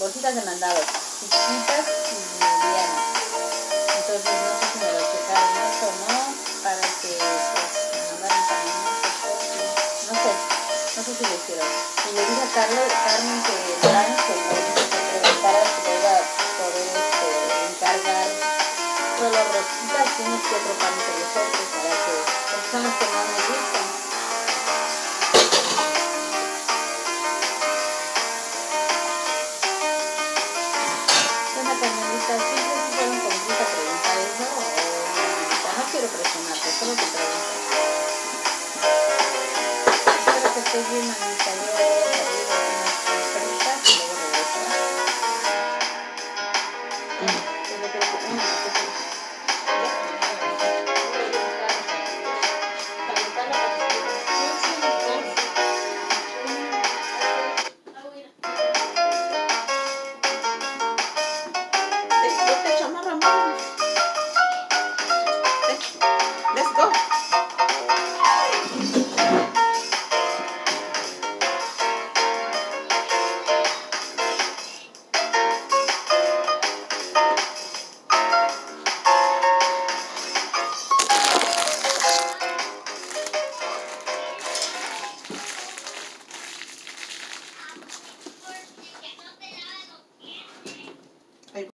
bolsitas de mandado, chiquitas y medianas. Entonces no sé si me lo checaron esto o no, para que pues, me mandaran también no sé, no sé si lo hicieron. Y le dije a Carlos, Carmen que Blanc, que me preguntara si le iba a poder este, encargar solo rositas y unos que otro pan entre nosotros para que, porque son los que más me gustan. sea, sí se fueron con a preguntar eso o ya no quiero presionarte, solo te pregunto. Espero que estés bien, manito. Let's, let's go.